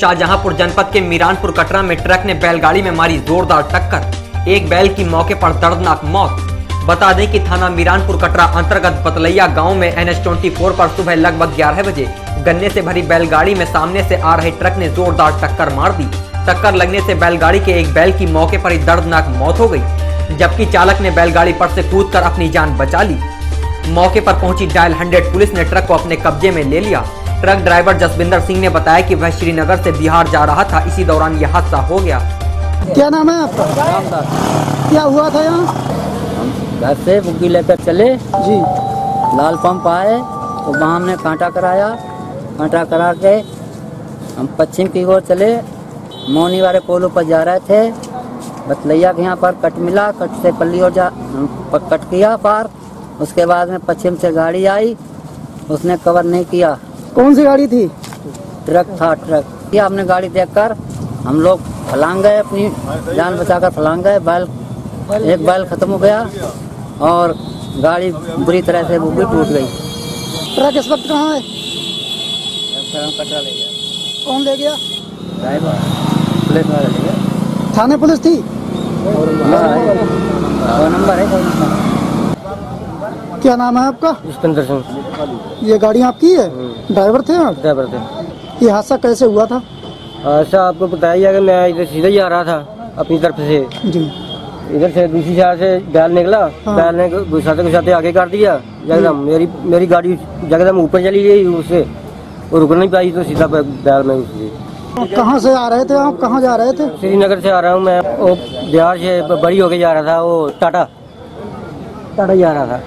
शाहजहांपुर जनपद के मीरानपुर कटरा में ट्रक ने बैलगाड़ी में मारी जोरदार टक्कर। एक बैल की मौके पर दर्दनाक मौत। बता दें कि थाना मीरानपुर कटरा अंतर्गत बतलैया गाँव में एन एच पर सुबह लगभग 11 बजे गन्ने से भरी बैलगाड़ी में सामने से आ रहे ट्रक ने जोरदार टक्कर मार दी। टक्कर लगने से बैलगाड़ी के एक बैल की मौके पर ही दर्दनाक मौत हो गई, जबकि चालक ने बैलगाड़ी पर से कूदकर अपनी जान बचा ली। मौके पर पहुँची डायल हंड्रेड पुलिस ने ट्रक को अपने कब्जे में ले लिया। ट्रक ड्राइवर जसविंदर सिंह ने बताया कि वह श्रीनगर से बिहार जा रहा था। इसी दौरान यह हादसा हो गया। क्या नाम है आपका? क्या हुआ था यहाँ? घर से बुग्गी लेकर चले। जी। लाल पंप आए तो वहाँ हमने कांटा कराया। कांटा करा के हम पश्चिम की ओर चले। मौनी वाले पोलों पर जा रहे थे। बतलैया के यहाँ पर कट मिला। कट से पल्ली और जा कट किया पार। उसके बाद में पश्चिम से गाड़ी आई। उसने कवर नहीं किया। कौन सी गाड़ी थी? ट्रक था ट्रक। किया हमने गाड़ी देखकर हम लोग फलांग गए अपनी जान बचाकर फलांग गए बैल एक बैल खत्म हो गया और गाड़ी बुरी तरह से वो भी टूट गई। ट्रक इस वक्त कहाँ है? कटरा ले गया कौन ले गया? ड्राइवर। पुलिस वाले ले गए थाने पुलिस थी? नंबर है नंबर। क्या नाम है आपका? पुष्पेंद्र सिंह। ये गाड़ी आपकी है? ड्राइवर थे आप? ड्राइवर थे। ये हादसा कैसे हुआ था? हादसा आपको बताया कि मैं इधर सीधे ही आ रहा था अपनी तरफ़ से। जी। इधर से दूसरी साइड से बैल निकला। हाँ। बैल ने घुसाते घुसाते आगे कर दिया। एकदम मेरी मेरी गाड़ी एकदम ऊपर चली गई उससे। वो रुक नहीं पाई तो सीधा बैल में घुस गई। कहाँ से आ रहे थे आप? कहाँ जा रहे थे? श्रीनगर से आ रहा हूँ मैं। वो बिहार से बड़ी होके जा रहा था वो टाटा। टाटा जा रहा था।